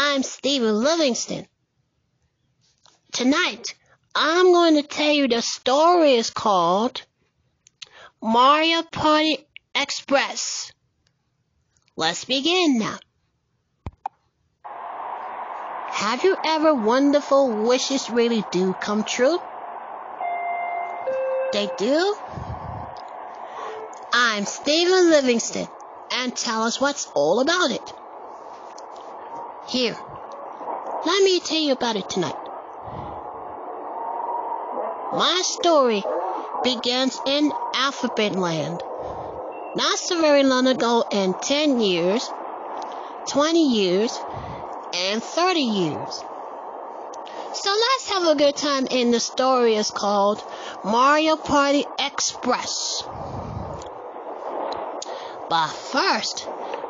I'm Steven Livingston. Tonight, I'm going to tell you the story is called Mario Party Express. Let's begin now. Have you ever wonderful wishes really do come true? They do? I'm Steven Livingston and tell us what's all about it. Here, let me tell you about it tonight. My story begins in Alphabet Land. Not so very long ago in 10 years, 20 years, and 30 years. So let's have a good time and the story is called Mario Party Express. But first,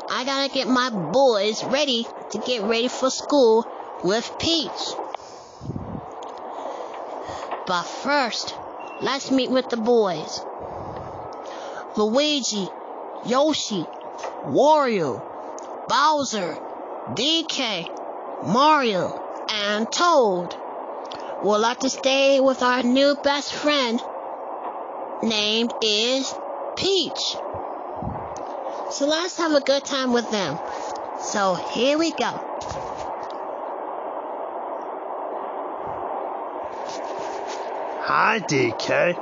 I gotta get my boys ready to get ready for school with Peach. But first, let's meet with the boys. Luigi, Yoshi, Wario, Bowser, DK, Mario, and Toad would like to stay with our new best friend named is Peach. So let's have a good time with them. So here we go. Hi, DK.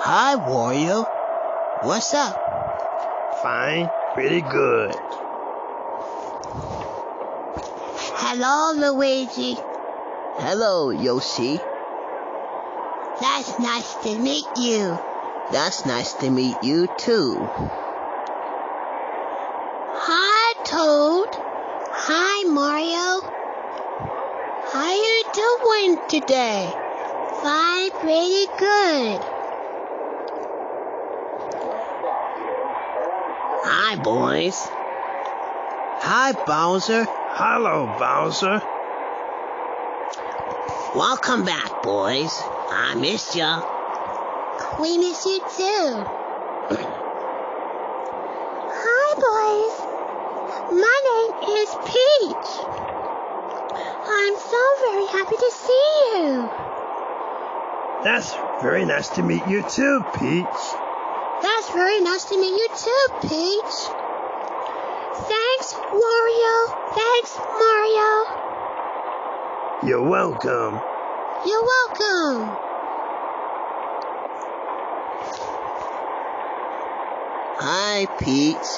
Hi, Wario. What's up? Fine, pretty good. Hello, Luigi. Hello, Yoshi. That's nice to meet you. That's nice to meet you too. Hi, Toad. Hi, Mario. How you doing today? Fine, pretty good. Hi, boys. Hi, Bowser. Hello, Bowser. Welcome back, boys. I missed ya. We miss you too. Hi, boys. My name is Peach. I'm so very happy to see you. That's very nice to meet you too, Peach. That's very nice to meet you too, Peach. Thanks, Wario. Thanks, Mario. You're welcome. You're welcome. Hi, Peach.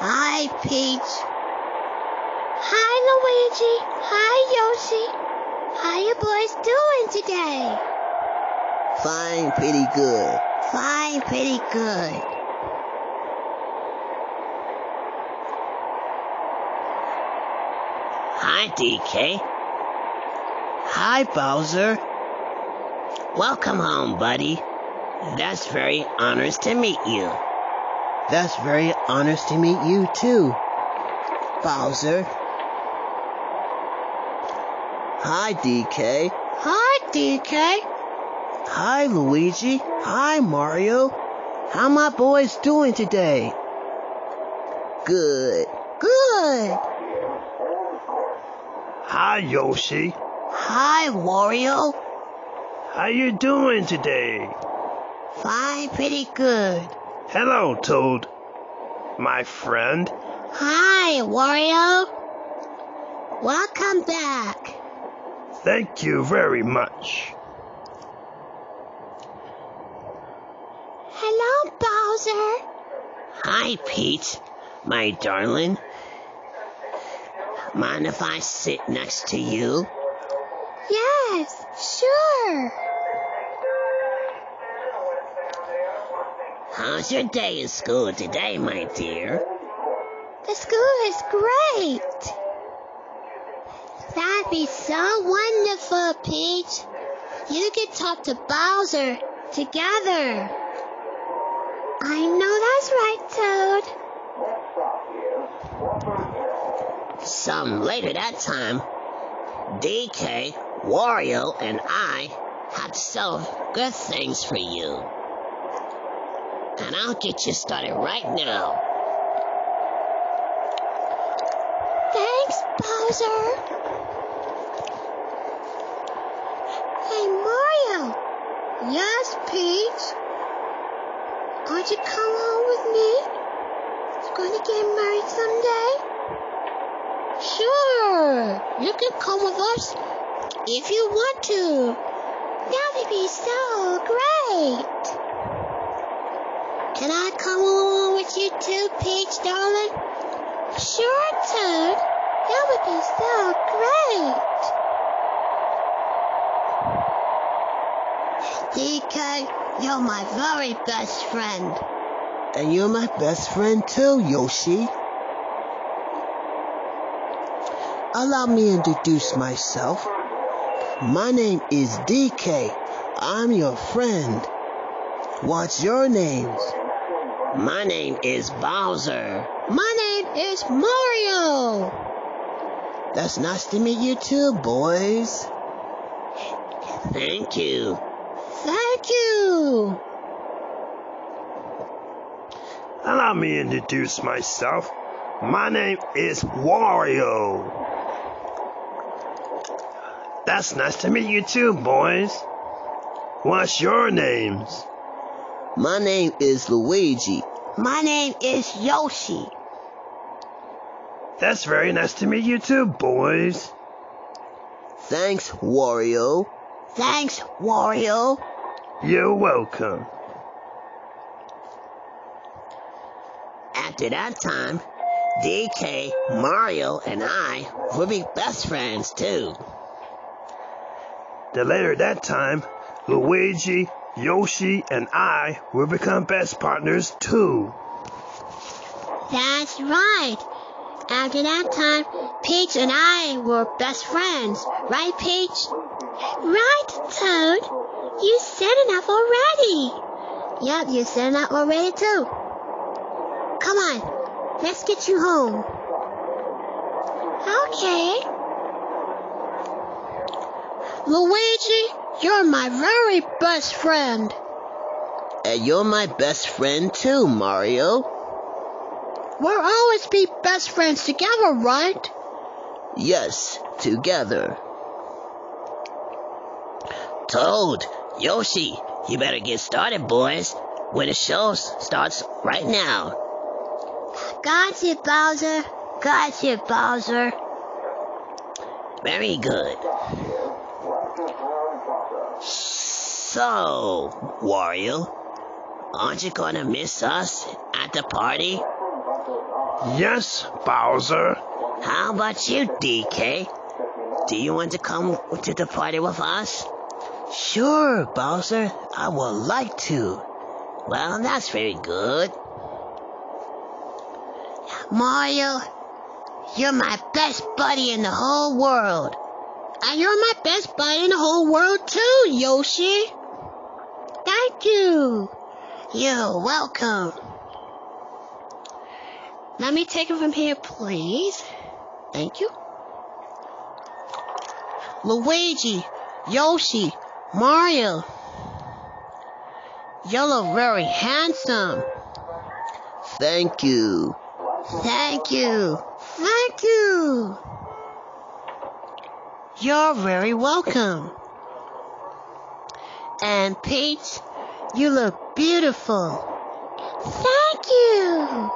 Hi, Peach. Hi, Luigi. Hi, Yoshi. How you boys doing today? Fine, pretty good. Fine, pretty good. Hi, DK. Hi, Bowser. Welcome home, buddy. That's very honors to meet you. That's very honors to meet you too, Bowser. Hi, DK. Hi, DK. Hi, Luigi. Hi, Mario. How my boys doing today? Good. Good. Hi, Yoshi. Hi, Wario. How you doing today? Fine, pretty good. Hello, Toad. My friend. Hi, Wario. Welcome back. Thank you very much. Hello, Bowser. Hi, Pete, my darling. Mind if I sit next to you? Yes, sure. How's your day in school today, my dear? The school is great. Be so wonderful, Peach. You could talk to Bowser together. I know that's right, Toad. Some later that time, DK, Wario, and I had some good things for you. And I'll get you started right now. Thanks, Bowser. Bowser. Hey, Mario. Yes, Peach. Aren't you come home with me? You going to get married someday? Sure. You can come with us if you want to. That would be so great. Can I come along with you too, Peach, darling? Sure, Toad. That would be so great. DK, you're my very best friend. And you're my best friend too, Yoshi. Allow me to introduce myself. My name is DK. I'm your friend. What's your names? My name is Bowser. My name is Mario. That's nice to meet you too, boys. Thank you. Thank you. Allow me to introduce myself. My name is Wario. That's nice to meet you too, boys. What's your names? My name is Luigi. My name is Yoshi. That's very nice to meet you too, boys. Thanks, Wario. Thanks, Wario. You're welcome. After that time, DK, Mario, and I will be best friends too. Then later that time, Luigi, Yoshi, and I will become best partners too. That's right. After that time, Peach and I were best friends. Right, Peach? Right, Toad. You said enough already. Yep, you said enough already too. Come on, let's get you home. Okay. Luigi, you're my very best friend. And you're my best friend too, Mario. We'll always be best friends together, right? Yes, together. Toad, Yoshi, you better get started, boys. When the show starts right now. Gotcha, Bowser. Gotcha, Bowser. Very good. So, Wario, aren't you gonna miss us at the party? Yes, Bowser. How about you, DK? Do you want to come to the party with us? Sure, Bowser. I would like to. Well, that's very good. Mario, you're my best buddy in the whole world. And you're my best buddy in the whole world too, Yoshi. Thank you. You're welcome. Let me take it from here, please. Thank you. Luigi, Yoshi, Mario. You look very handsome. Thank you. Thank you. Thank you. You're very welcome. And Peach, you look beautiful. Thank you.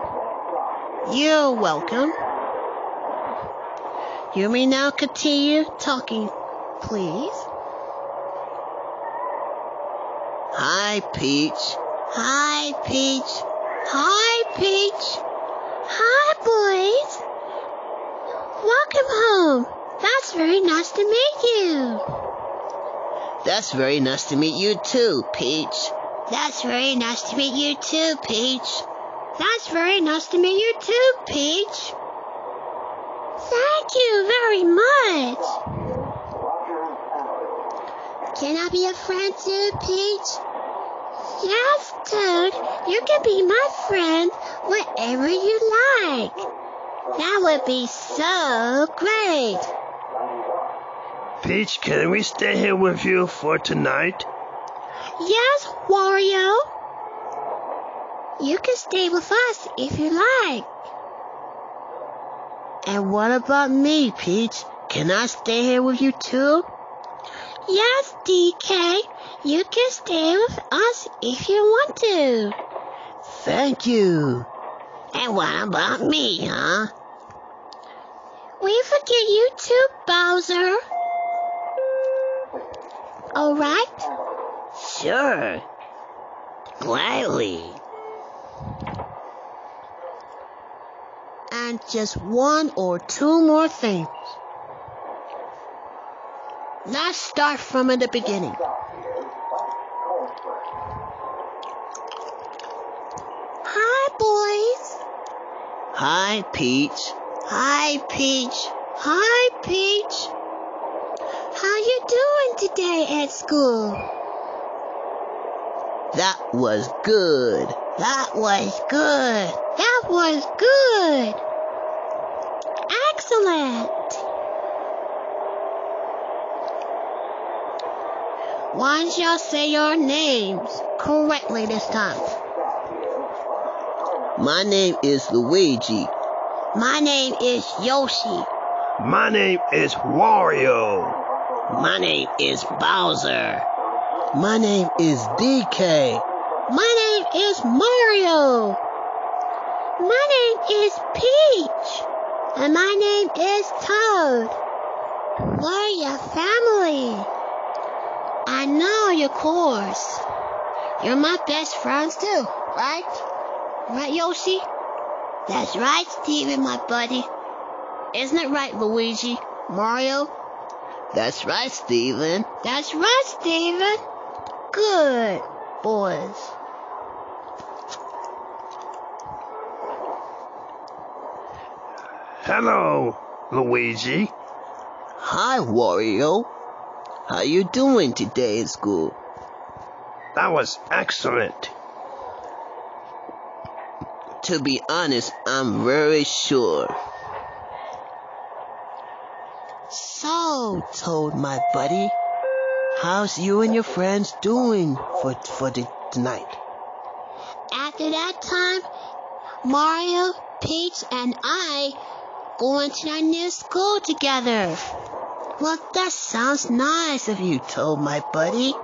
You're welcome. You may now continue talking, please. Hi, Peach. Hi, Peach. Hi, Peach. Hi, boys. Welcome home. That's very nice to meet you. That's very nice to meet you too, Peach. That's very nice to meet you too, Peach. That's very nice to meet you too, Peach. Thank you very much. Can I be a friend too, Peach? Yes, Toad. You can be my friend whenever you like. That would be so great. Peach, can we stay here with you for tonight? Yes, Wario. You can stay with us if you like. And what about me, Peach? Can I stay here with you too? Yes, DK. You can stay with us if you want to. Thank you. And what about me, huh? We forget you too, Bowser. All right? Sure. Gladly. And just one or two more things. Let's start from the beginning. Hi, boys. Hi, Peach. Hi, Peach. Hi, Peach. How you doing today at school? That was good. That was good. That was good. Excellent. Why don't y'all say your names correctly this time? My name is Luigi. My name is Yoshi. My name is Wario. My name is Bowser. My name is DK. My name is Mario. My name is Peach. And my name is Toad. We're your family. I know, of course. You're my best friends too, right? Right, Yoshi? That's right, Steven, my buddy. Isn't it right, Luigi? Mario? That's right, Steven. That's right, Steven. Good boys. Hello, Luigi. Hi, Wario. How you doing today in school? That was excellent. To be honest, I'm very sure. So, Toad my buddy, how's you and your friends doing for for the tonight? After that time, Mario, Peach, and I going to our new school together. Well, that sounds nice of you, Toad my buddy.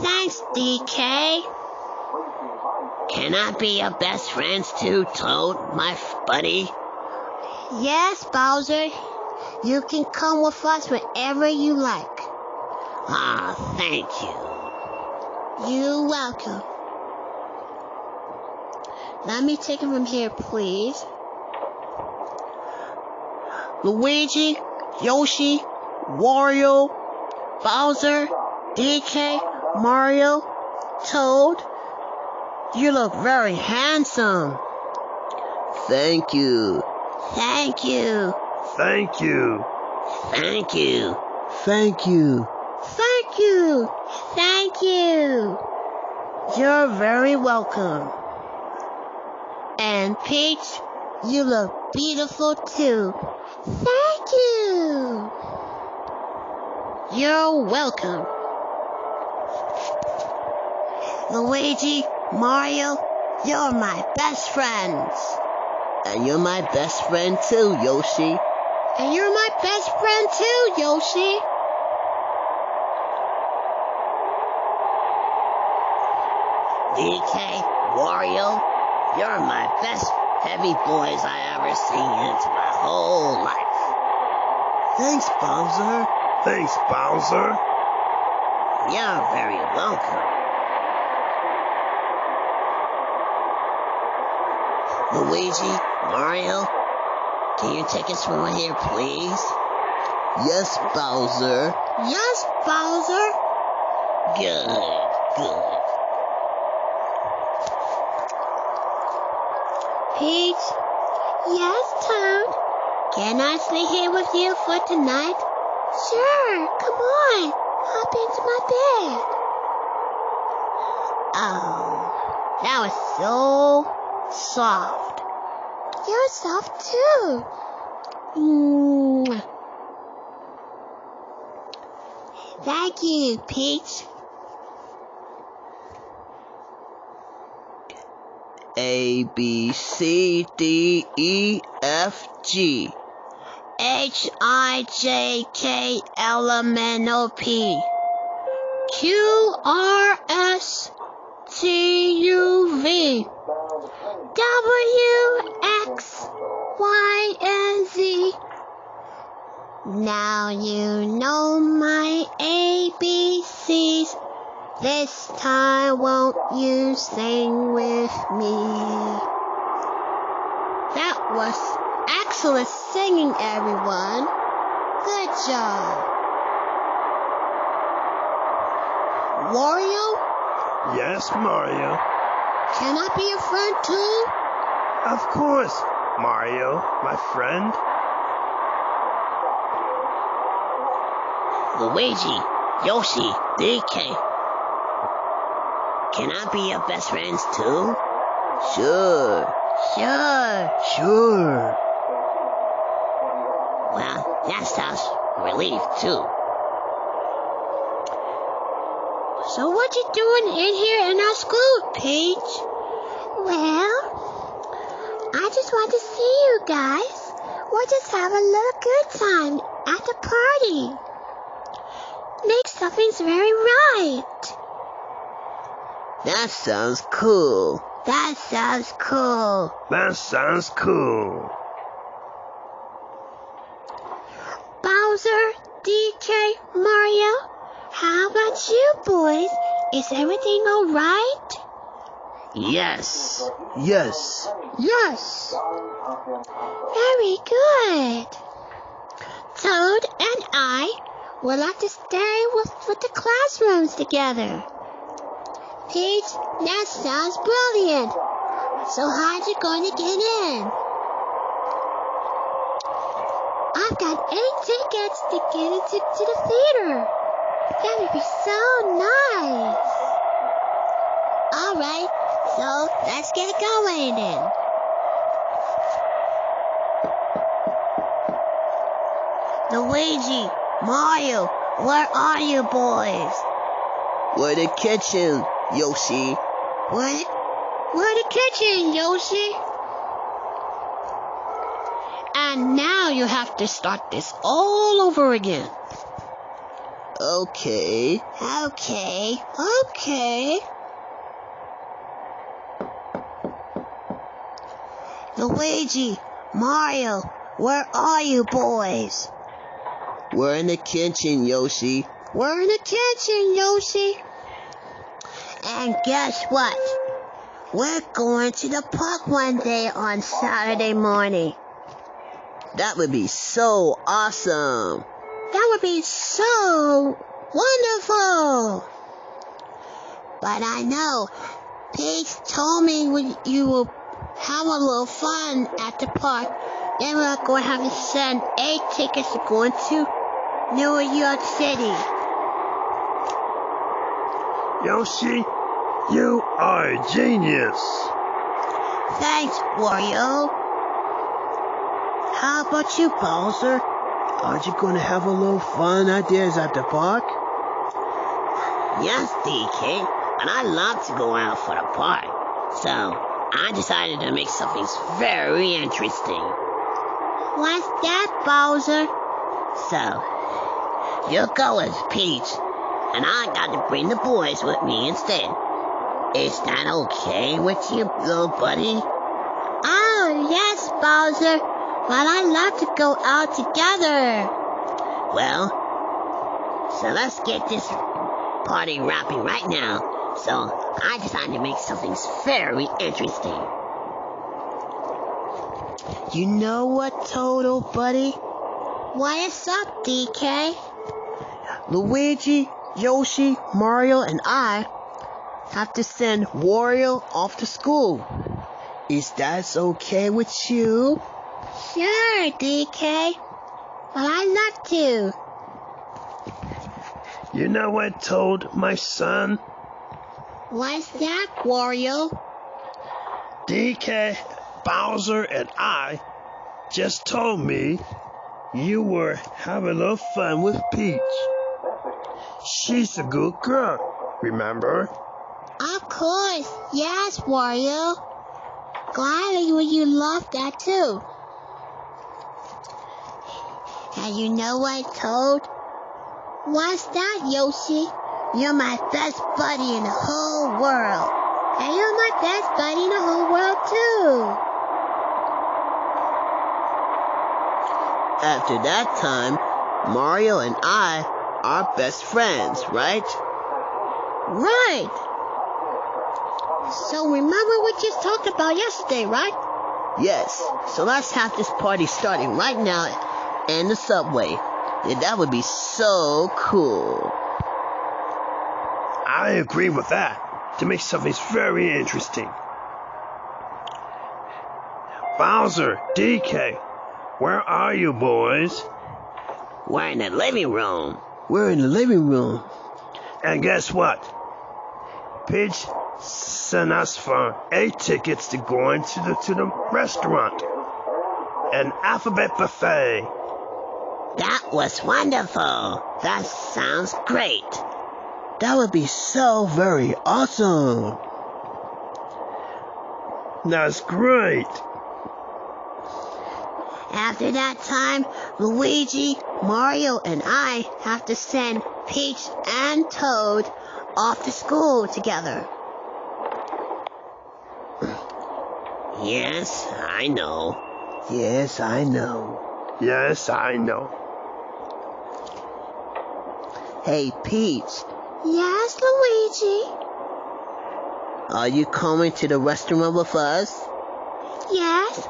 Thanks, DK. Can I be your best friends too, Toad, my f- buddy? Yes, Bowser. You can come with us whenever you like. Ah, thank you. You're welcome. Let me take it from here, please. Luigi, Yoshi, Wario, Bowser, DK, Mario, Toad. You look very handsome. Thank you. Thank you. Thank you. Thank you. Thank you. Thank you. Thank you. You're very welcome. And Peach, you look beautiful too. Thank you. You're welcome. Luigi, Mario, you're my best friends. And you're my best friend too, Yoshi. And you're my best friend too, Yoshi. DK, Wario, you're my best heavy boys I ever seen in my whole life. Thanks, Bowser. Thanks, Bowser. You're very welcome. Luigi, Mario, can you take us from here, please? Yes, Bowser. Yes, Bowser. Good, good. Peach. Yes, Toad. Can I stay here with you for tonight? Sure, come on. Hop into my bed. Oh, that was so soft. You're soft too. Mm. Thank you, Peach. A, B, C, D, E, F, G. H I J K L M N O P Q R S T U V W X Y and Z. Now you know my ABCs. This time won't you sing with me? That was excellent singing, everyone. Good job. Wario, Yes, Mario. Can I be your friend too? Of course, Mario, my friend. Luigi, Yoshi, DK. Can I be your best friends too? Sure. Sure. Sure. Well, that sounds relieved too. So what you doing in here in our school, Peach? Well, I just want to see you guys. We'll just have a little good time at the party. Make something's very right. That sounds cool. That sounds cool. That sounds cool. Bowser, DK, Mario, how about you boys? Is everything alright? Yes. Yes. Yes. Very good. Toad and I would like to stay with, with the classrooms together. Peach, that sounds brilliant. So how'd you going to get in? I've got eight tickets to get into to the theater. That would be so nice. All right, so let's get going then. Luigi, Mario, where are you boys? We're the kitchen, Yoshi. What? We're the kitchen, Yoshi. And now you have to start this all over again. Okay. Okay, okay. Luigi, Mario, where are you boys? We're in the kitchen, Yoshi. We're in the kitchen, Yoshi. And guess what? We're going to the park one day on Saturday morning. That would be so awesome. That would be so wonderful. But I know Paige told me you will have a little fun at the park. Then we're going to have to send eight tickets to go into New York City. Yoshi, you are a genius. Thanks, Wario. How about you, Bowser? Aren't you going to have a little fun out there at the park? Yes, DK, and I love to go out for the park. So, I decided to make something very interesting. What's that, Bowser? So, you'll go as Peach, and I got to bring the boys with me instead. Is that okay with you, little buddy? Oh, yes, Bowser. But I love to go out together. Well, so let's get this party wrapping right now. So, I decided to make something very interesting. You know what, Toto, buddy? What is up, DK? Luigi, Yoshi, Mario, and I have to send Wario off to school. Is that okay with you? Sure, DK. But I'd love to. You know what Toad my son? What's that, Wario? DK, Bowser, and I just told me you were having a little fun with Peach. She's a good girl, remember? Of course. Yes, Wario. gladly would you love that too. And you know what, I Toad? What's that, Yoshi? You're my best buddy in the whole world. And you're my best buddy in the whole world too. After that time, Mario and I are best friends, right? Right. So remember what you talked about yesterday, right? Yes. So let's have this party starting right now in the subway. Yeah, that would be so cool. I agree with that. To make something very interesting. Bowser, DK, where are you boys? We're in the living room. We're in the living room. And guess what? Peach sent us for eight tickets to go into the to the restaurant. An alphabet buffet. That was wonderful. That sounds great. That would be so very awesome. That's great. After that time, Luigi, Mario, and I have to send Peach and Toad off to school together. Yes, I know. Yes, I know. Yes, I know. Hey, Peach, Yes, Luigi. are you coming to the restaurant with us? Yes.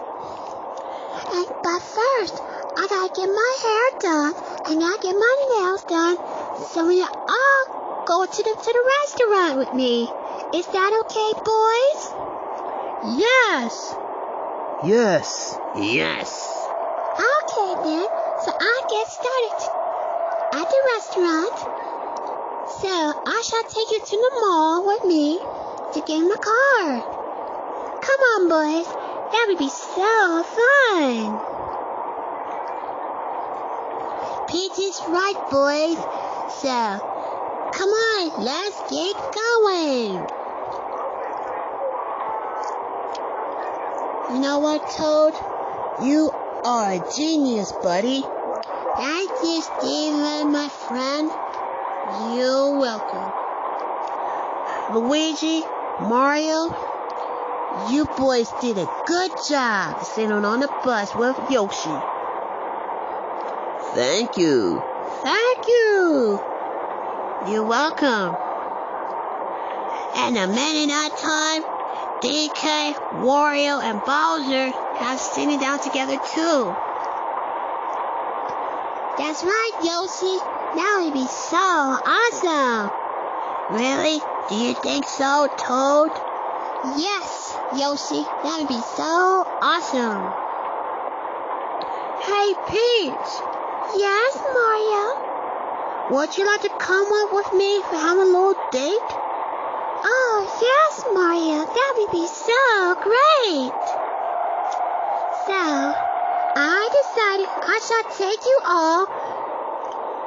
And, but first, I gotta get my hair done and I get my nails done so we all go to the to the restaurant with me. Is that okay, boys? Yes. Yes. Yes. Okay then. So I'll get started at the restaurant. So I shall take you to the mall with me to get my car. Come on, boys. That would be so fun. Peach is right, boys. So, come on, let's get going. You know what, Toad? You are a genius, buddy. Thank you, Steven, my friend. You're welcome. Luigi, Mario, you boys did a good job sitting on the bus with Yoshi. Thank you. Thank you. You're welcome. And a minute at time, DK, Wario, and Bowser have sitting down together too. That's right, Yoshi. That would be so awesome. Really? Do you think so, Toad? Yes, Yoshi. That would be so awesome. Hey, Peach, Yes, Mario. would you like to come up with me for have a little date? Oh, yes, Mario. That would be so great. So, I decided I shall take you all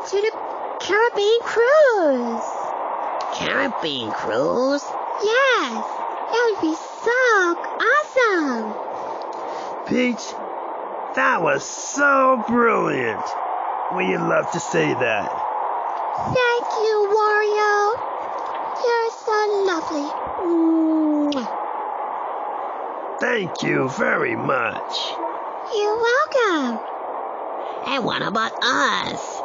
to the Caribbean cruise. Caribbean cruise? Yes, that would be so awesome. Peach, that was so brilliant. Well, you love to say that. Thank you, Wario. You're so lovely. Mwah. Thank you very much. You're welcome. And what about us?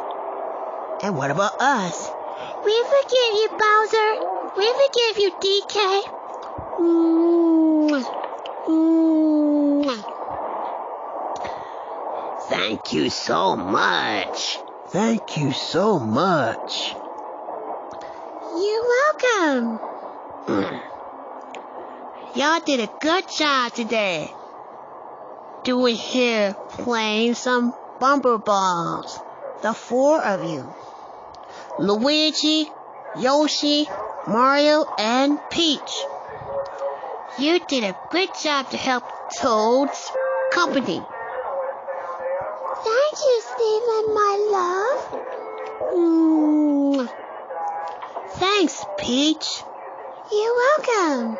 And what about us? We forgive you, Bowser. We forgive you, DK. Mwah. Thank you so much. Thank you so much. You're welcome. Y'all did a good job today. Do we here playing some bumper balls. The four of you. Luigi, Yoshi, Mario, and Peach. You did a great job to help Toad's company. Thank you, Steven, my love. Mm. Thanks, Peach. You're welcome.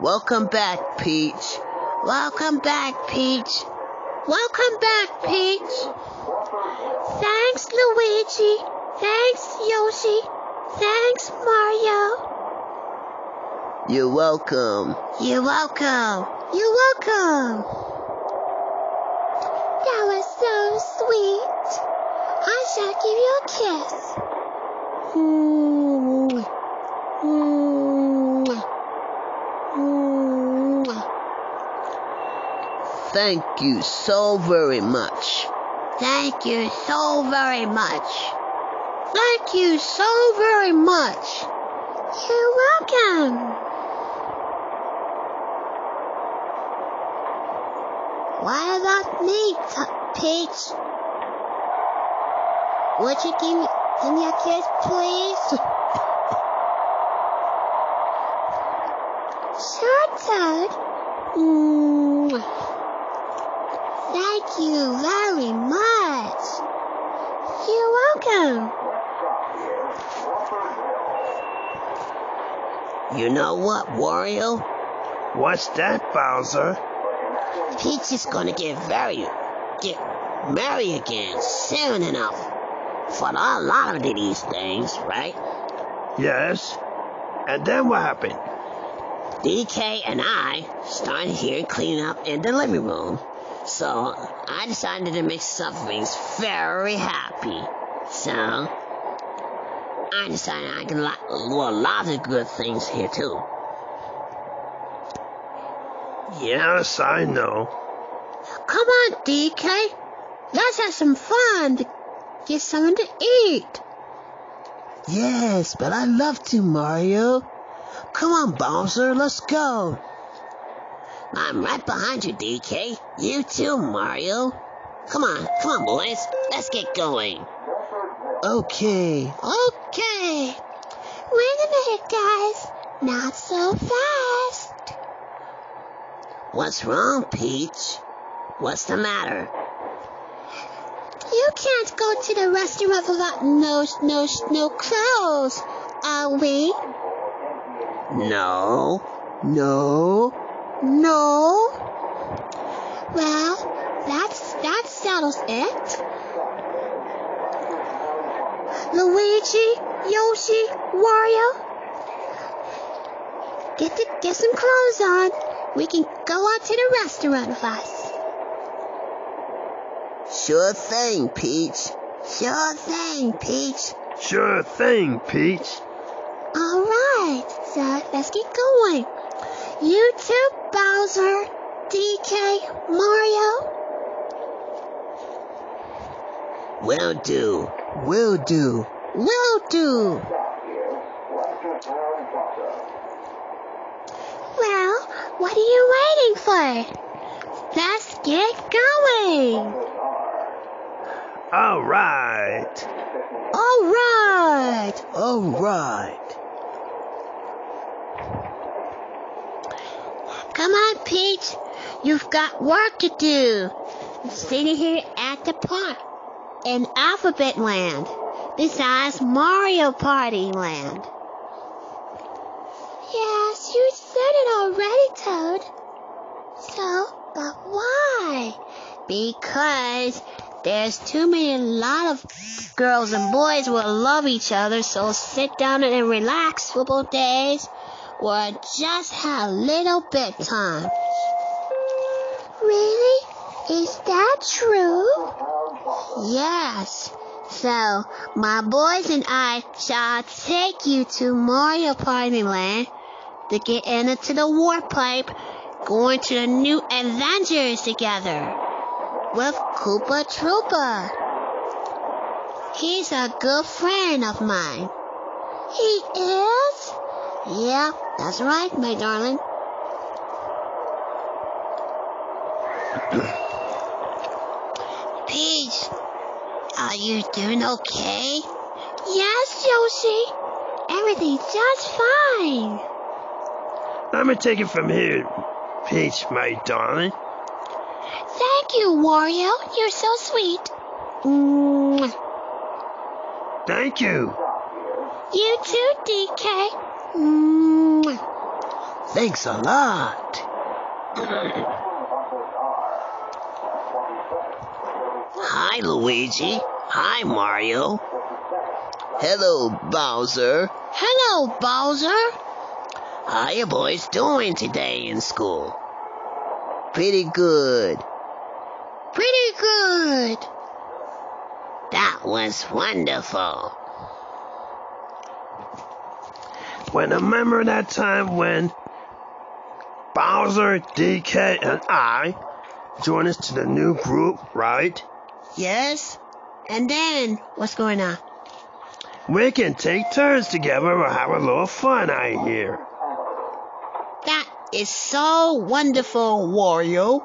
Welcome back, Peach. Welcome back, Peach. Welcome back, Peach. Thanks, Luigi. Thanks, Yoshi. Thanks, Mario. You're welcome. You're welcome. You're welcome. That was so sweet. I shall give you a kiss. Mwah. Mwah. Mwah. Thank you so very much. Thank you so very much. Thank you so very much. You're welcome. What about me, Peach? Would you give me, give me a kiss, please? Sure, Toad. Mwah. Mm. Thank you very much. You're welcome. You know what, Wario? What's that, Bowser? Peach is gonna get very, get married again soon enough. For a lot of these things, right? Yes. And then what happened? DK and I started here cleaning up in the living room. So I decided to make something very happy. So I decided I can li- do a lot of good things here too. Yes, I know. Come on, DK. Let's have some fun to get something to eat. Yes, but I love to, Mario. Come on, Bowser, let's go. I'm right behind you, DK. You too, Mario. Come on, come on, boys. Let's get going. Okay. Okay. Wait a minute, guys. Not so fast. What's wrong, Peach? What's the matter? You can't go to the restaurant without no, no, no clothes, are we? No. No. No. Well, that's that settles it. Luigi, Yoshi, Wario. Get the, get some clothes on. We can go out to the restaurant with us. Sure thing, Peach. Sure thing, Peach. Sure thing, Peach. All right, so let's get going. You too, Bowser, DK, Mario. Will do. Will do. Will do. Well, what are you waiting for? Let's get going. All right. All right. All right. Come on, Peach. You've got work to do. Sitting here at the park in Alphabet Land, besides Mario Party Land. Yes, you said it already, Toad. So, but why? Because there's too many, lot of girls and boys will love each other, so sit down and relax for both days, or just have a little bit time. Really? Is that true? Yes. So, my boys and I shall take you to Mario Party Land to get into the warp pipe, going to the new adventures together with Koopa Troopa. He's a good friend of mine. He is? Yeah, that's right, my darling. Peach, are you doing okay? Yes, Josie. Everything's just fine. Let me take it from here, Peach, my darling. Thank you, Wario. You're so sweet. Mwah. Thank you. You too, DK. Thanks a lot. Hi, Luigi. Hi, Mario. Hello, Bowser. Hello, Bowser. How you boys doing today in school? Pretty good. Pretty good. That was wonderful. When I remember that time when Bowser, DK, and I joined us to the new group, right? Yes. And then, what's going on? We can take turns together and have a little fun, I hear. That is so wonderful, Wario.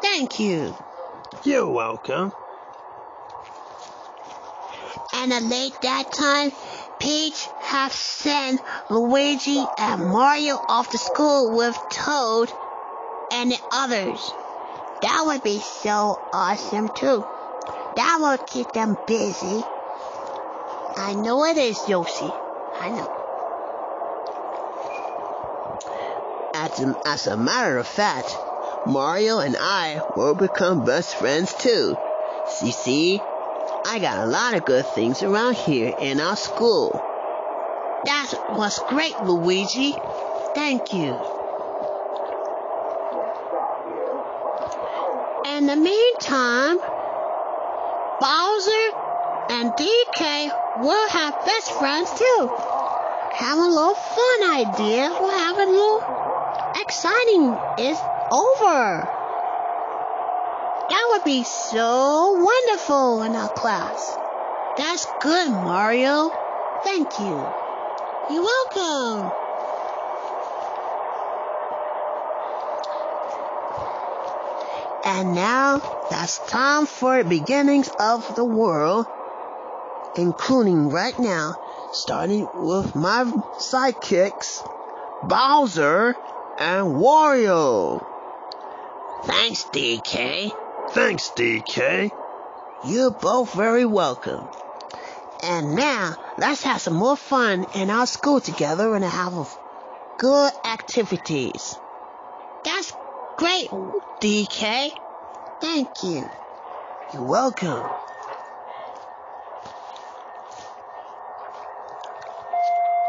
Thank you. You're welcome. And at late that time, Peach have sent Luigi and Mario off to school with Toad and the others. That would be so awesome too. That will keep them busy. I know it is, Yoshi. I know. As a, as a matter of fact, Mario and I will become best friends too. See, see, I got a lot of good things around here in our school. That was great, Luigi. Thank you. In the meantime, Bowser and DK will have best friends too. Have a little fun idea. We'll have a little exciting. It's over. That would be so wonderful in our class. That's good, Mario. Thank you. You're welcome. And now that's time for beginnings of the world, including right now, starting with my sidekicks, Bowser and Wario. Thanks, DK. Thanks, DK. You're both very welcome. And now, let's have some more fun in our school together and have good activities. That's great, DK. Thank you. You're welcome.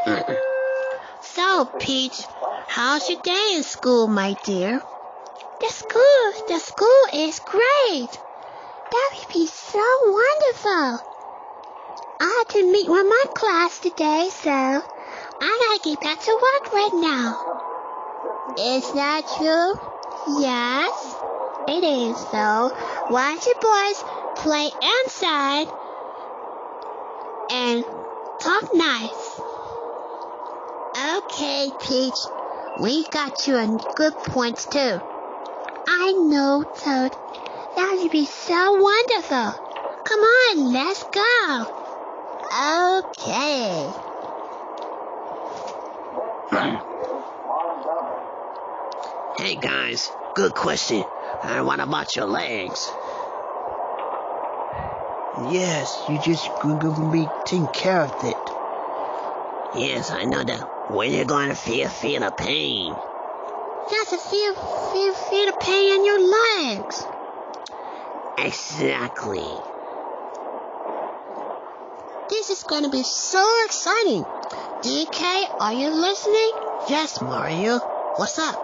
so, Peach, how's your day in school, my dear? The school, the school is great. That would be so wonderful. I had to meet with my class today, so I gotta get back to work right now. Is that true? Yes, it is. So, why don't you boys play inside and talk nice? Okay, Peach. We got you on good points too. I know, Toad. That would be so wonderful. Come on, let's go. Okay. Hey guys, good question. And what about your legs? Yes, you just gonna be taking care of it. Yes, I know that. When you're going to feel feel the pain. You have to feel feel feel the pain in your legs. Exactly. This is going to be so exciting. DK, are you listening? Yes, Mario. What's up?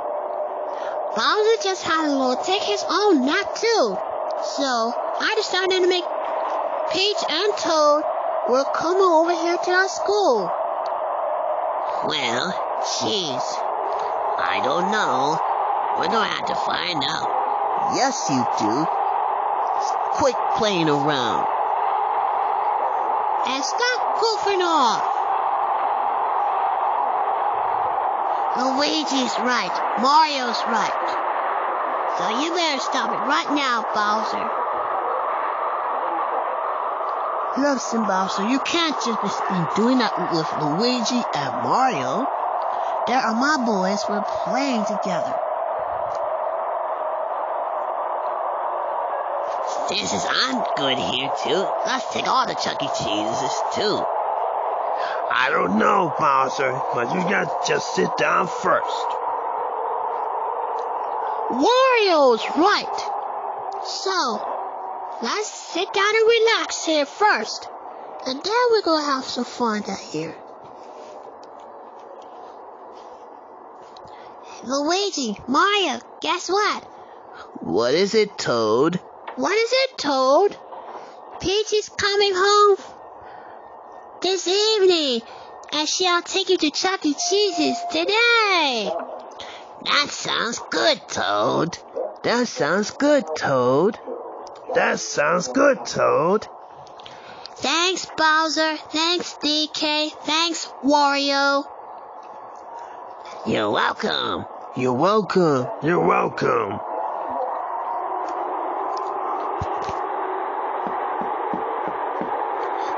Bowser just had a little take his own nap too. So I decided to make Peach and Toad will come over here to our school. Well, jeez. I don't know. We're gonna have to find out. Yes, you do. Quit playing around. And stop goofing off. Luigi's right. Mario's right. So you better stop it right now, Bowser. Listen, Bowser, you can't just be doing that with Luigi and Mario. They are my boys. We're playing together. This is I'm good here too. Let's take all the Chuck E. Cheeses too. I don't know, Bowser, but you got to just sit down first. Wario's right. So, let's sit down and relax here first. And then we're gonna have some fun out here. Luigi, Mario, guess what? What is it, Toad? What is it, Toad? Peach is coming home this evening, and she'll take you to Chuck E. Cheese's today. That sounds good, Toad. That sounds good, Toad. That sounds good, Toad. Thanks, Bowser. Thanks, DK. Thanks, Wario. You're welcome. You're welcome. You're welcome.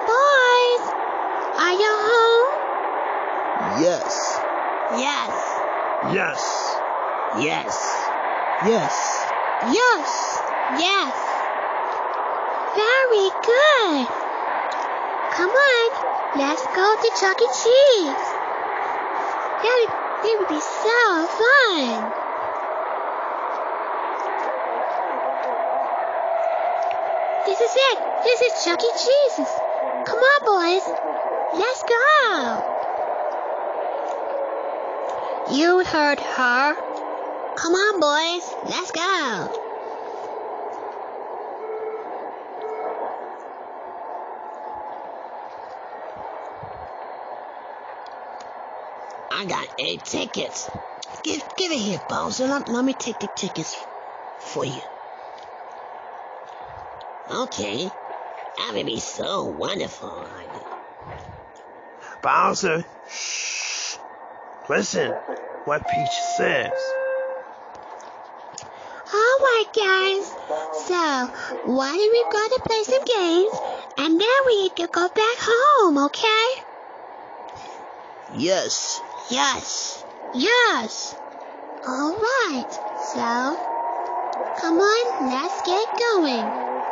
Boys, are you home? Yes. Yes. Yes. Yes. Yes. Yes. Yes. Very good. Come on, let's go to Chuck E. Cheese. That that would be so fun. This is it. This is Chuck E. Cheese's. Come on, boys. Let's go. You heard her. Come on, boys. Let's go. I got eight tickets. Give, give it here, Bowser. Let, let me take the tickets for you. Okay. That would be so wonderful. Bowser, shh. Listen what Peach says. All right, guys. So, why don't we go to play some games, and then we can go back home, okay? Yes. Yes. Yes. All right. So, come on, let's get going.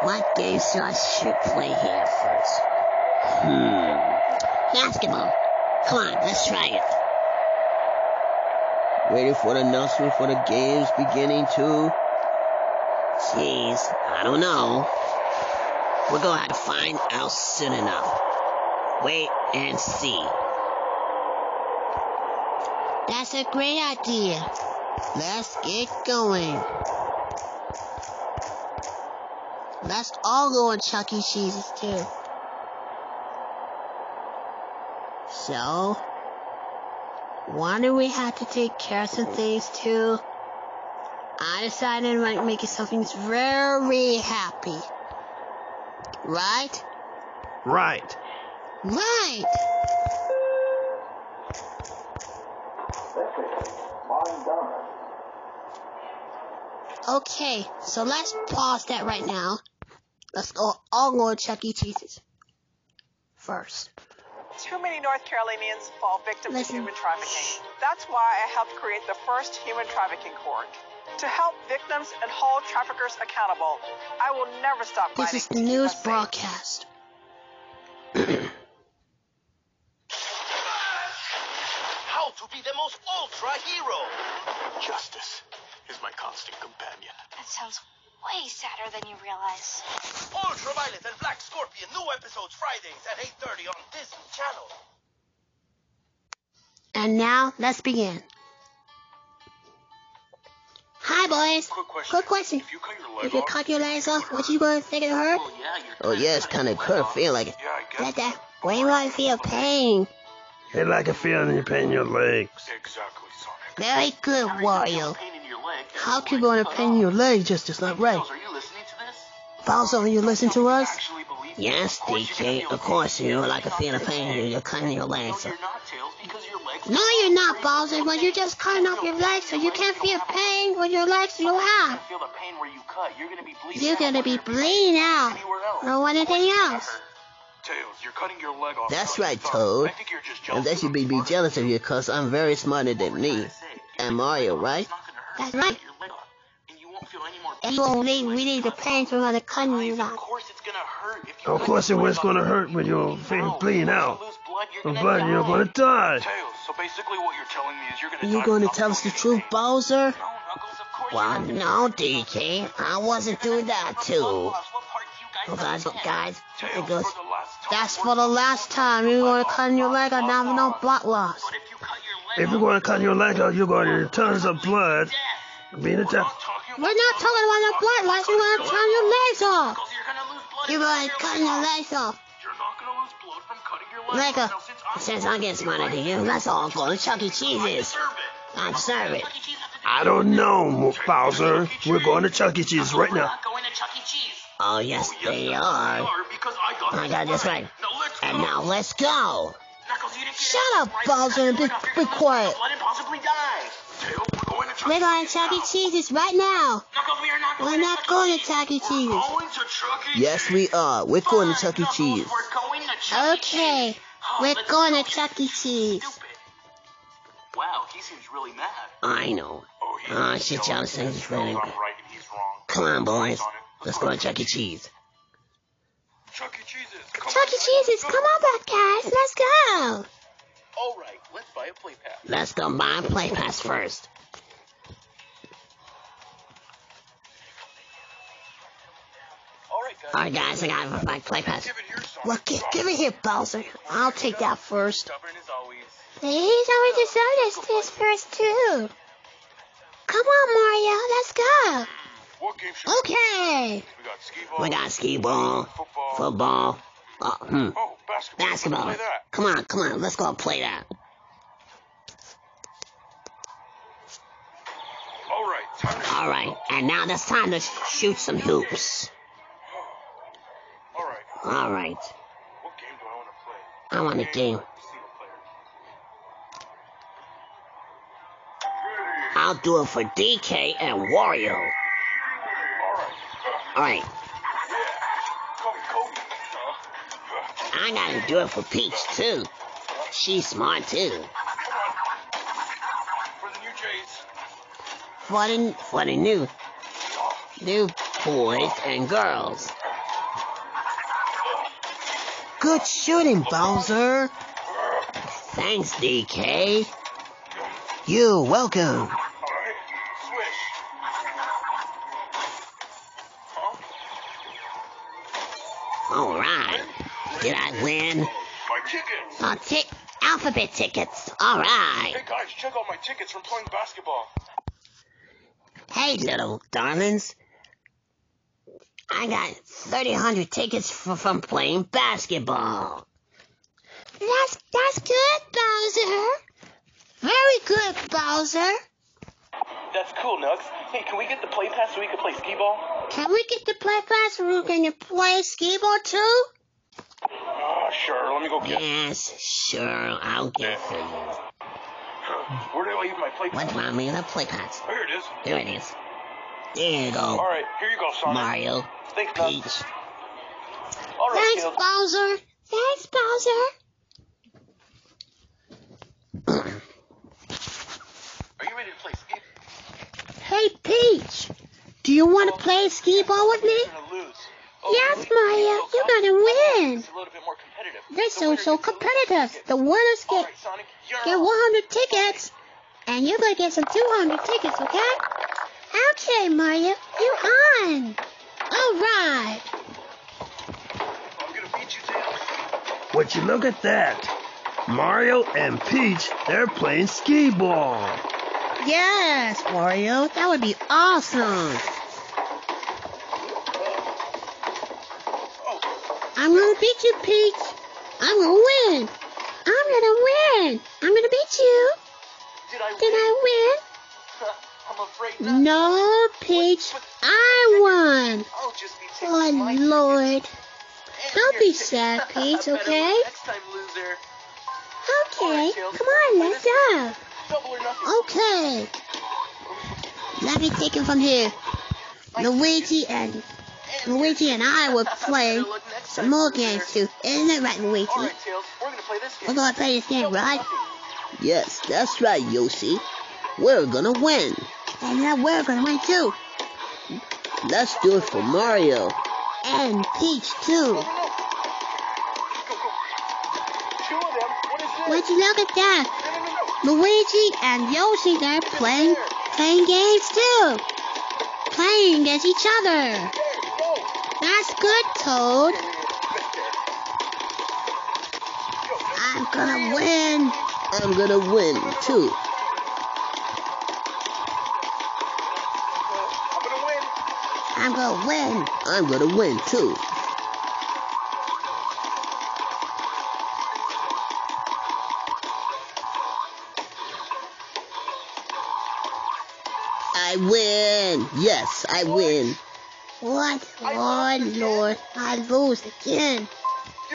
What games do I should play here first? Hmm. Basketball. Come on, let's try it. Waiting for the announcement for the games beginning to. Jeez, I don't know. We're gonna find out soon enough. Wait and see. That's a great idea. Let's get going. Let's all go on Chuck E. Cheese's too. So, why do we have to take care of some things too? I decided to make something very happy. Right? Right. Right! Okay, so let's pause that right now. Let's go all go to Chuck E. Cheese's first. Too many North Carolinians fall victim Listen. to human trafficking. That's why I helped create the first human trafficking court. To help victims and hold traffickers accountable, I will never stop This is the news broadcast. Than you realize. Ultraviolet and Black Scorpion, new episodes Fridays at 8.30 on Disney Channel. And now, let's begin. Hi, boys. Quick question. Quick question. If you cut your leg If you off, cut your legs off, would what you gonna think it hurt? Well, yeah, Oh, yeah, it's kind of could feel like it. Yeah, I That, guess. that, where you gonna feel pain? It's like a feeling you pain in your legs. Exactly, Sonic. Very good, Now you feel Wario. pain in your leg, How and you the gonna pain off. your leg just is not right? Bowser, you listen to us? Yes, Of course you're gonna DK. Of course, you know, like a You're feel of pain. Tails. You're cutting your legs. No, you're not, Tails, because your legs No, you're not. Bowser, but you're just cutting off your legs so you can't feel pain with your legs you have. gonna feel the pain where you cut. You're gonna be bleeding out gonna when be you're bleeding out. anywhere else. Or anything course it's gonna else. Tails, you're cutting your leg off. That's right, Toad. I think you're And that should be, be jealous of you because I'm very smarter than me. And Mario, right? It's not gonna hurt. That's right. And you won't feel any more And you need the pain from other cutting you Of course it's gonna hurt if you Of course it was gonna hurt when you're Bleeding out. bleeding You're out. lose blood But you're gonna But die. you're gonna die. Tails, so basically what you're telling me is you're gonna You gonna tell us the truth, anything. Bowser? No, Knuckles, of course Well, you're no, DK. I wasn't doing that too. What part do you guys Well, guys, guys, it goes. for the last time, That's for the last time. You're gonna cut your leg and have no blood loss. But if you cut your leg If you're gonna cut your leg out, you're gonna tons of blood. Being a death. We're not talking about no blood loss. You're gonna cut your legs off. You're gonna lose blood. You're if gonna you cut cut your legs off. You're not gonna lose blood from cutting your leg. Like a- Now, since I'm Since I'm getting smarter than you, let's all go to Chuck E. Cheese's. serve. I deserve it. I don't know, Bowser. We're going to Chuck E. Cheese right now. going to Chuck E. Cheese. Oh, yes, oh, they are. Because I got I this right. And now let's go. Knuckles, you didn't get Shut up. Bowser, and be, be gonna quiet. Blood and possibly die. Tails, we're going to Chuck E. going to Cheese Chuck E. now. Cheese's right now. Knuckles, we are not We're going not to going Chuck E. We're Cheese's. going to Chuck E. Yes, we are. We're going to Fine, Chuck E. Cheese. We're going to Chuck E. Okay, Cheese. Oh, we're let's going to Chuck E. Cheese. Wow, he seems really mad. I know. Oh, he's Ah, shit, y'all saying it's really- I'm right he's wrong. Come on, boys. Let's go to Chuck E. Cheese. Chuck E. Cheese's. Come Chuck E. on, Cheese's, come on back, guys. Let's go. All right, let's buy a play pass. Let's go buy a play pass first. All right, guys. I got my play pass. Give it here. Well, give, give it here, Bowser. I'll take that first. Stubborn as always. He's always deserved us this first, too. Come on, Mario. Let's go. What game should Okay. we got? Skee ball. We got skee ball, football. football. Oh, hmm. Oh, basketball. Basketball. Play that. Come on, come on, let's go play that. All right. All right. and now it's time to shoot some hoops. All right. What game do I want to play? I want a game. I'll do it for DK and Wario. All right. All right, Yeah. Call me Kobe. I gotta do it for Peach too. She's smart too. for the new Jays. For the, for the new, new boys and girls. Good shooting, Bowser. Thanks, DK. You're welcome. All right. Swish. Huh? All right. Did I win? My tickets. I'll take alphabet tickets. All right. Hey guys, check out my tickets from playing basketball. Hey, little darlings. I got 3,000 tickets for, from playing basketball. That's that's good, Bowser. Very good, Bowser. That's cool, Nugs. Hey, can we get the play pass so we can play skee ball? Can we get the play pass so we Can play skee ball too? Ah, sure. Let me go get. Yes, sure, I'll get for you. Where did I leave my play pass? do I mean a play pass? Oh, here it is. Here it is. There you go. right, here you go, Sonic. Mario, Thanks, Nugs. Peach. All right, Thanks, Tails. Bowser. Thanks, Bowser. Are you ready to play skee? Hey, Peach. Do you want to play skee ball with me? You're gonna lose. Oh, Yes, really? Mario, you're gonna win. They're little bit more competitive. This The so so gets a little competitive. The winners get right, Sonic, get 100 tickets, and you're gonna get some 200 tickets, okay? Okay, Mario. You on. All right. I'm gonna beat you, Tails. Would you look at that? Mario and Peach, they're playing skee ball. Yes, Wario. That would be awesome. I'm gonna beat you, Peach. I'm gonna win. I'm gonna win. I'm gonna beat you. did I Did I not. No, Peach. I won. I'll just be taking Oh, Lord. Don't be sad, Peach, okay? Next time, loser. Okay. Come on, let's go. Double or nothing. Okay. Let me take it from here. Luigi and Luigi and I were playing some more games too. Isn't it right, Luigi? All right, Tails. We're gonna play this We're game. gonna play this game, right? Yes, that's right, Yoshi. We're gonna win. And then we're gonna win too. Let's do it for Mario. And Peach too. Go, go. Two of them Would you look at that? Luigi and Yoshi, they're playing, playing games too. Playing against each other. That's good, Toad. I'm gonna win. I'm gonna win too. I'm gonna win. I'm gonna win too. I win. Yes, I win. What? Lord, Lord, I lose again.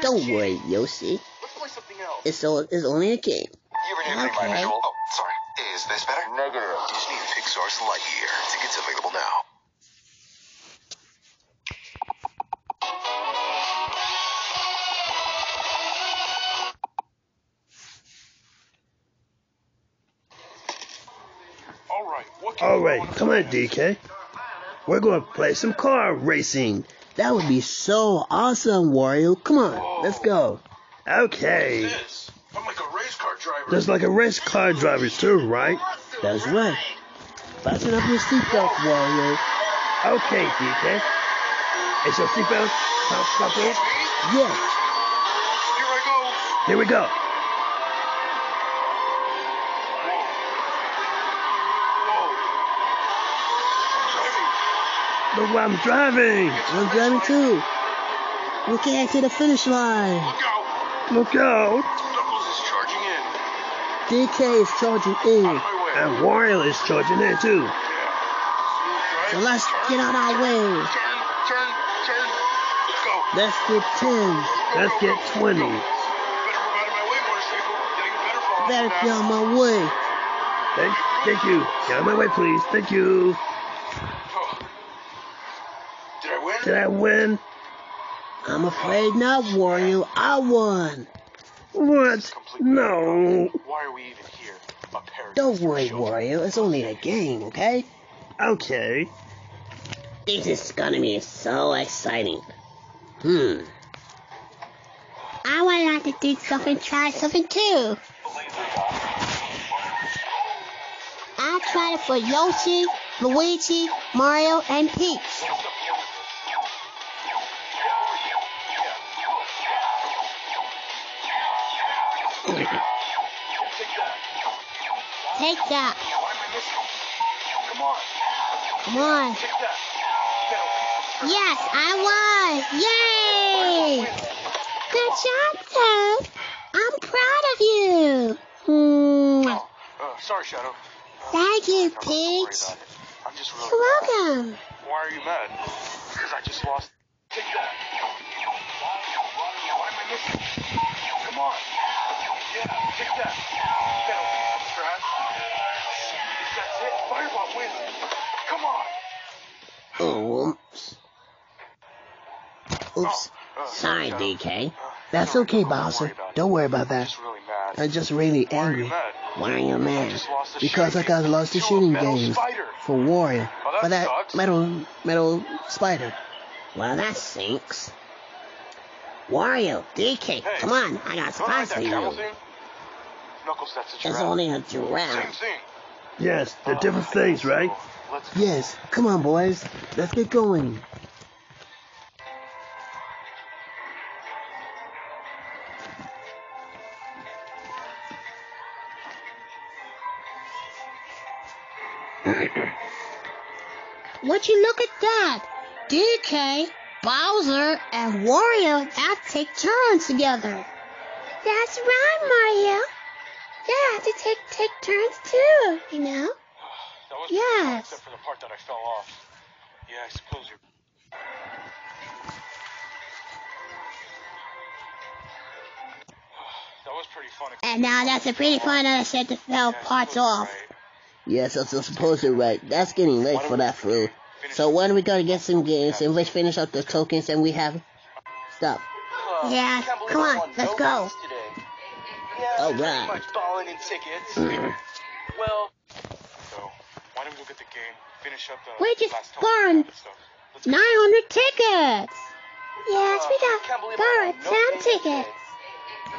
Don't worry, Yoshi. Let's play something else. It's, all, it's only a game. You ever need Okay. my visual? Oh, sorry. Is this better? Negative. Disney Pixar's Lightyear. Come on. DK. We're gonna play some car racing. That would be so awesome, Wario. Come on, let's go. Okay. I'm like a race car driver. Just like a race car driver too, right? That's right. Fasten up your seatbelt, Wario. Okay, DK. Is your seatbelt buckled? Yes. Here I go. Here we go. Look where I'm driving. I'm driving too. We can't see the finish line. Look out. Look out. Knuckles is charging in. DK is charging in. Out of my way. And Wario is charging in too. Yeah. So let's Turn, get out our way. Turn, turn, turn. Let's go. Let's get 10. Let's get 20. Better move out of my way, motorcycle. Getting better fall. Better now. get on my way. Thank, thank you. Get out of my way, please. Thank you. Oh. Did I win? I win? I'm afraid not, Wario. I won. What? No. Why are we even here? Don't worry. Wario. It's only a game, okay? Okay. This is gonna be so exciting. Hmm. I would like to do something, try something too. I tried it for Yoshi, Luigi, Mario, and Peach. Take that. Why am I missing? Come on. Come on. Take that. You gotta Yes, I won. Yay! Good job, Toad. I'm proud of you. Hmm. Uh, sorry, Shadow. Thank you, Peach. about it. I'm just really You're welcome. Why are you mad? Because I just lost. Oh, oops. Oops. Sorry, DK. That's okay, Bowser. Don't worry about that. just really mad. I'm just really Why are you angry. Why are you mad? just lost the Because I got lost to shooting games for Wario that For that metal, metal spider. Well, that sinks. Wario, DK, come on, I got a surprise for you. Knuckles, that's a It's only a giraffe. Thing. Yes, they're different things, right? Let's Yes. Come on, boys. Let's get going. Would you look at that? DK, Bowser, and Wario have to take turns together. That's right, Mario. Yeah, have to take take turns too, you know? That Yes. pretty except for the part that I fell off. Yeah, I suppose you're. That was pretty fun. And now that's a pretty fun uh, that I said to fell Yeah, parts off. you're right. Yes, I suppose you're right. That's getting late for that food. So when are we gonna get some games and let's finish up the tokens and we have stuff. Yeah, come on, let's go. All right. Much balling and tickets. Well, So, why don't we go get the game, finish up the We just last token burned and stuff. Let's go. 900 tickets. Yes, we uh, can't got believe I borrowed won. No 10 thanks. tickets.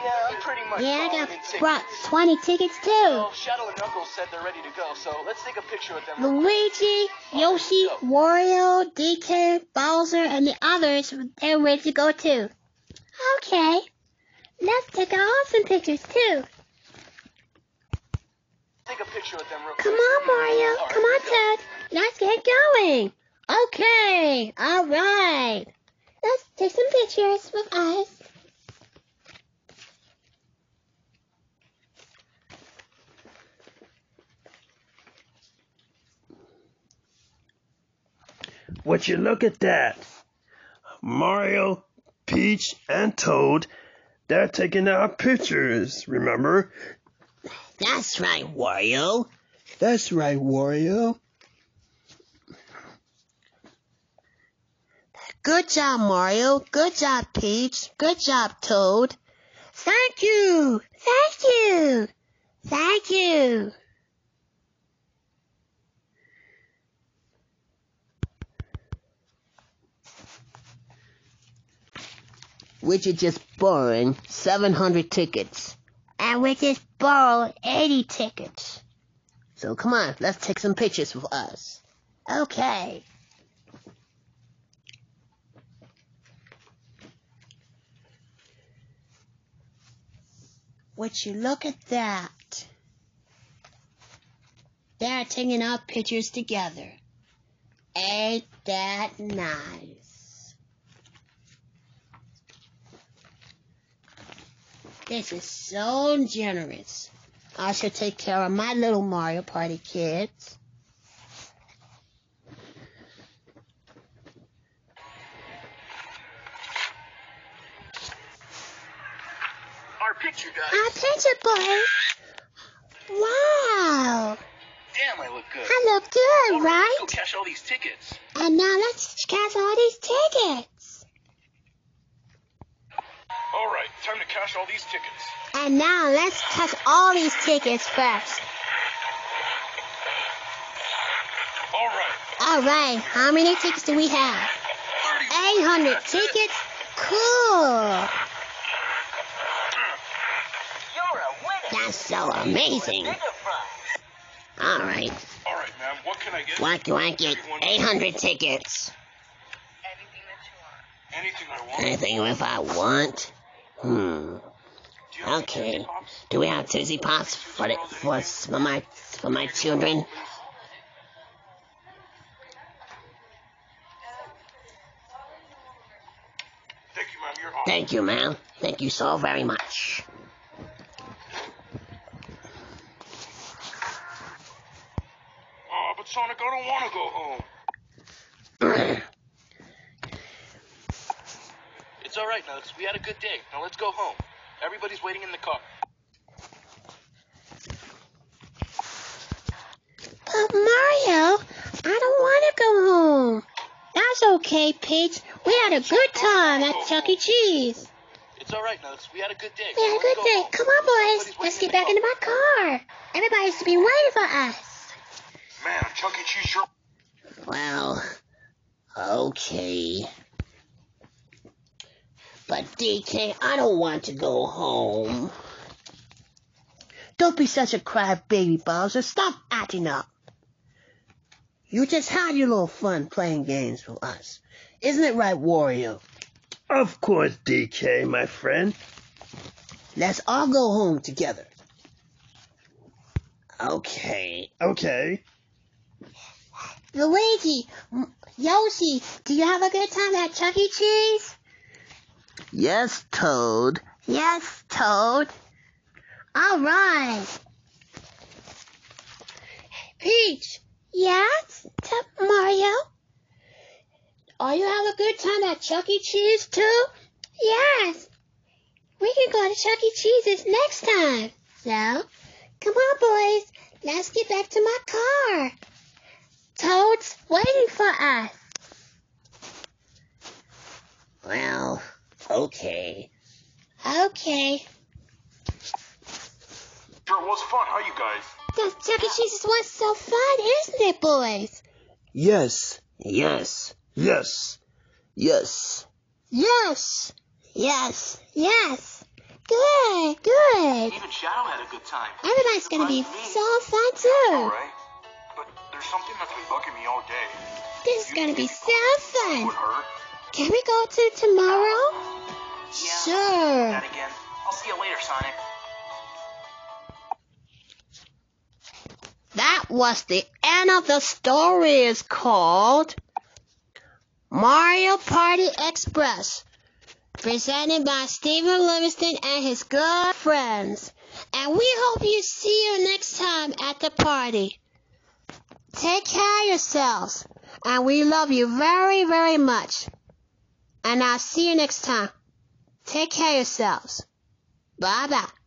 Yeah, I'm pretty much. Yeah, I got brought 20 tickets too. Well, Shadow and Knuckles said they're ready to go, so let's take a picture with them. Luigi, Yoshi, Wario, DK, Bowser, and the others, they're ready to go too. Okay. Let's take our awesome pictures too. Take a picture with them real quick. Come on, Mario. All right, Come on, let's go. Toad. Let's get going. Okay. All right. Let's take some pictures with us. Would you look at that? Mario, Peach, and Toad, they're taking our pictures, remember? That's right, Wario. That's right, Wario. Good job, Mario. Good job, Peach. Good job, Toad. Thank you. Thank you. Thank you. Which is just borrowing 700 tickets. And we just borrowed 80 tickets. So come on, let's take some pictures with us. Okay. Would you look at that? They're taking our pictures together. Ain't that nice? This is so generous. I should take care of my little Mario Party kids. Our picture, guys. Our picture, boys. Wow. Damn, I look good. I look good, All right? Let's go cash all these tickets. And now let's cash all these tickets. All right, time to cash all these tickets. And now let's cash all these tickets first. All right. All right, how many tickets do we have? 800 That's it. tickets? Cool. You're a winner. That's so amazing. All right, All right, ma'am. What can I get? what do I get? 800 tickets. Anything that you want. Anything I want. Anything if I want? Hmm. Okay. Do we have Tootsie Pops for the, for for my for my children? Thank you, ma'am. Thank you, so very much. Oh, but Sonic, I don't want to go home. It's all right, Nugs. We had a good day. Now let's go home. Everybody's waiting in the car. But Mario, I don't want to go home. That's okay, Peach. We had a good time at Chuck E. Cheese. It's all right, Nugs. We had a good day. We had a good go day. home. Come on, boys. Let's waiting get back into my car. Everybody's been waiting for us. Man, Chuck E. Cheese sure. Well, okay. But DK, I don't want to go home. Don't be such a crybaby, Bowser. Stop acting up. You just had your little fun playing games with us. Isn't it right, Wario? Of course, DK, my friend. Let's all go home together. Okay. Okay. Luigi, Yoshi, do you have a good time at Chuck E. Cheese? Yes, Toad. Yes, Toad. All right. Peach. Yes, Mario. Are you having a good time at Chuck E. Cheese too? Yes. We can go to Chuck E. Cheese's next time. So, come on, boys. Let's get back to my car. Toad's waiting for us. Well, okay. Okay. Sure was fun, huh, you guys? That Chuck E. Cheese's was so fun, isn't it, boys? Yes. Yes. Yes. Yes. Yes. Yes. Yes. Good, good. Even Shadow had a good time. Everybody's gonna be so fun too. Alright. But there's something that's been bugging me all day. This is gonna be so fun. Would hurt. Can we go to tomorrow? Yeah. Sure. That again. I'll see you later, Sonic. That was the end of the story. It's called Mario Party Express, presented by Steven Livingston and his good friends. And we hope you see you next time at the party. Take care of yourselves, and we love you very, very much. And I'll see you next time. Take care yourselves. Bye bye.